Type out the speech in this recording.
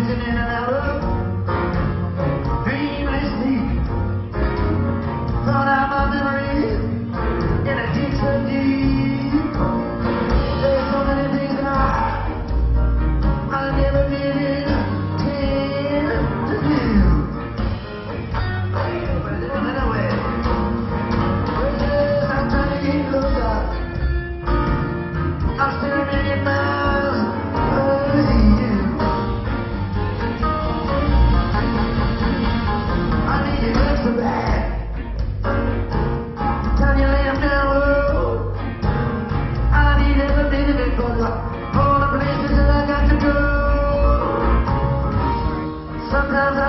friends in and out का